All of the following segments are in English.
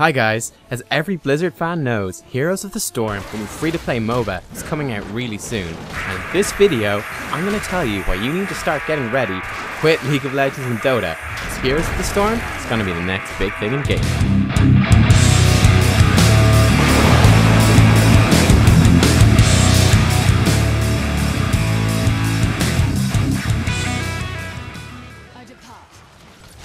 Hi guys, as every Blizzard fan knows, Heroes of the Storm, the free-to-play MOBA, is coming out really soon. And in this video, I'm going to tell you why you need to start getting ready to quit League of Legends and Dota, as Heroes of the Storm is going to be the next big thing in gaming.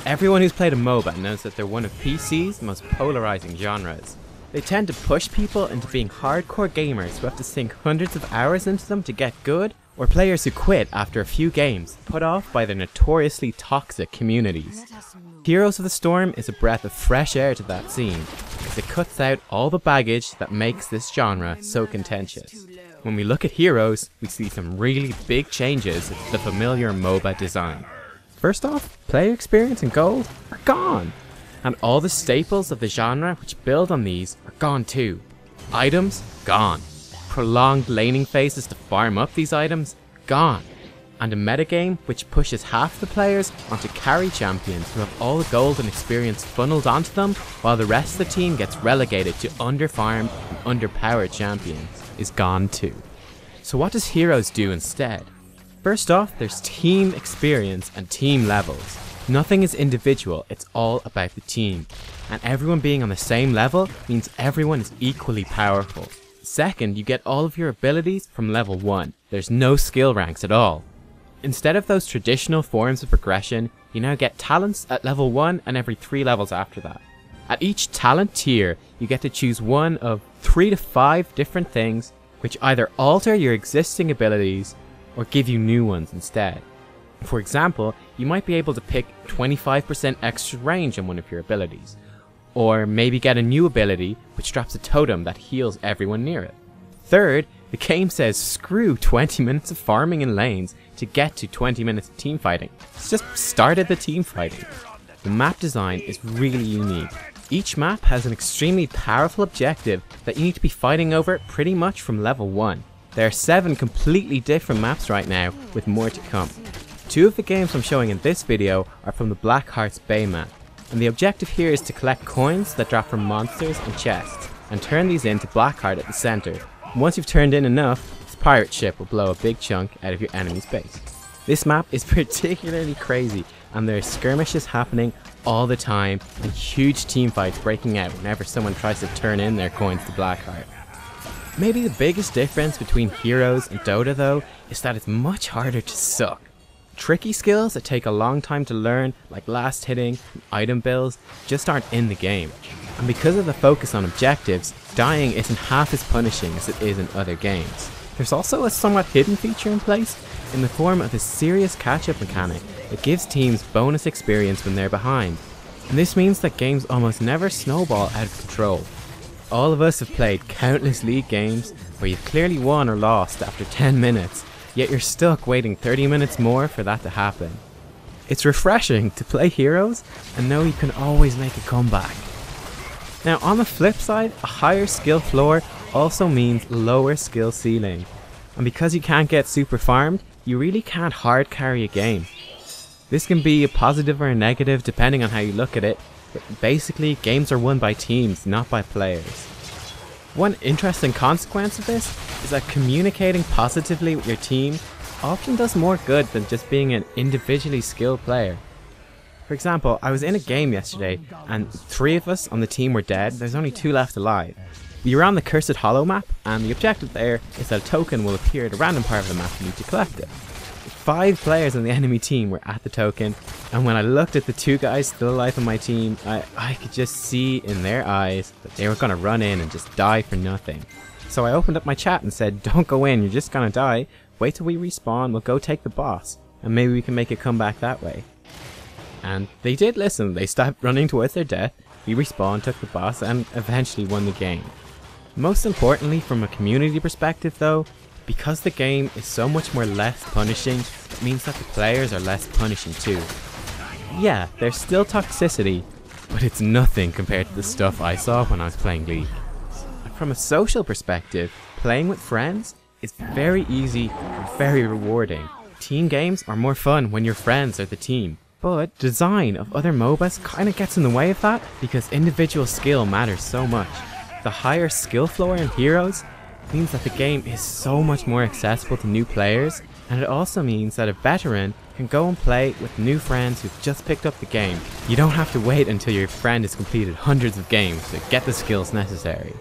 Everyone who's played a MOBA knows that they're one of PC's most polarizing genres. They tend to push people into being hardcore gamers who have to sink hundreds of hours into them to get good, or players who quit after a few games, put off by their notoriously toxic communities. Heroes of the Storm is a breath of fresh air to that scene, as it cuts out all the baggage that makes this genre so contentious. When we look at Heroes, we see some really big changes to the familiar MOBA design. First off, player experience and gold are gone. And all the staples of the genre which build on these are gone too. Items, gone. Prolonged laning phases to farm up these items, gone. And a metagame which pushes half the players onto carry champions who have all the gold and experience funneled onto them, while the rest of the team gets relegated to underfarmed and underpowered champions, is gone too. So what does Heroes do instead? First off, there's team experience and team levels. Nothing is individual, it's all about the team. And everyone being on the same level means everyone is equally powerful. Second, you get all of your abilities from level 1. There's no skill ranks at all. Instead of those traditional forms of progression, you now get talents at level 1 and every 3 levels after that. At each talent tier, you get to choose one of 3 to 5 different things which either alter your existing abilities or give you new ones instead. For example, you might be able to pick 25% extra range on one of your abilities, or maybe get a new ability which drops a totem that heals everyone near it. Third, the game says screw 20 minutes of farming in lanes to get to 20 minutes of teamfighting. It's just started the teamfighting. The map design is really unique. Each map has an extremely powerful objective that you need to be fighting over pretty much from level 1. There are 7 completely different maps right now, with more to come. Two of the games I'm showing in this video are from the Blackheart's Bay map, and the objective here is to collect coins that drop from monsters and chests, and turn these into Blackheart at the centre. Once you've turned in enough, this pirate ship will blow a big chunk out of your enemy's base. This map is particularly crazy, and there are skirmishes happening all the time, and huge teamfights breaking out whenever someone tries to turn in their coins to Blackheart. Maybe the biggest difference between Heroes and Dota though is that it's much harder to suck. Tricky skills that take a long time to learn, like last hitting and item builds, just aren't in the game. And because of the focus on objectives, dying isn't half as punishing as it is in other games. There's also a somewhat hidden feature in place, in the form of a serious catch-up mechanic that gives teams bonus experience when they're behind. And this means that games almost never snowball out of control, all of us have played countless league games where you've clearly won or lost after 10 minutes, yet you're stuck waiting 30 minutes more for that to happen. It's refreshing to play heroes and know you can always make a comeback. Now on the flip side, a higher skill floor also means lower skill ceiling. And because you can't get super farmed, you really can't hard carry a game. This can be a positive or a negative depending on how you look at it, basically, games are won by teams, not by players. One interesting consequence of this is that communicating positively with your team often does more good than just being an individually skilled player. For example, I was in a game yesterday and three of us on the team were dead, there's only two left alive. We were on the Cursed Hollow map and the objective there is that a token will appear at a random part of the map and you need to collect it five players on the enemy team were at the token, and when I looked at the two guys still alive on my team, I, I could just see in their eyes that they were going to run in and just die for nothing. So I opened up my chat and said, don't go in, you're just going to die. Wait till we respawn, we'll go take the boss, and maybe we can make a comeback that way. And they did listen, they stopped running towards their death, we respawned, took the boss, and eventually won the game. Most importantly, from a community perspective though, because the game is so much more less punishing, it means that the players are less punishing too. Yeah, there's still toxicity, but it's nothing compared to the stuff I saw when I was playing League. From a social perspective, playing with friends is very easy and very rewarding. Team games are more fun when your friends are the team. But design of other MOBAs kinda gets in the way of that because individual skill matters so much. The higher skill floor in Heroes means that the game is so much more accessible to new players, and it also means that a veteran can go and play with new friends who've just picked up the game. You don't have to wait until your friend has completed hundreds of games to get the skills necessary.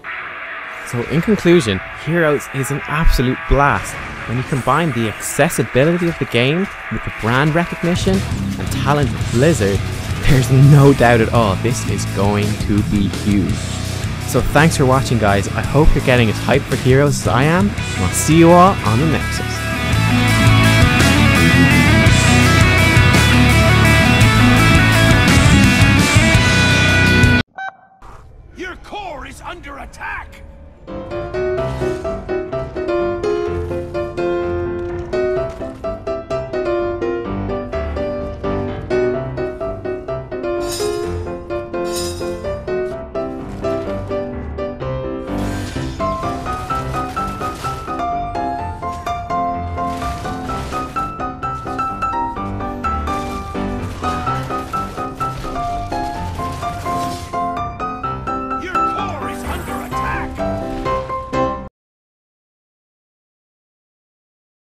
So in conclusion, Heroes is an absolute blast when you combine the accessibility of the game with the brand recognition and talent of Blizzard, there's no doubt at all this is going to be huge. So thanks for watching guys, I hope you're getting as hyped for Heroes as I am, and I'll see you all on the Nexus. Your core is under attack!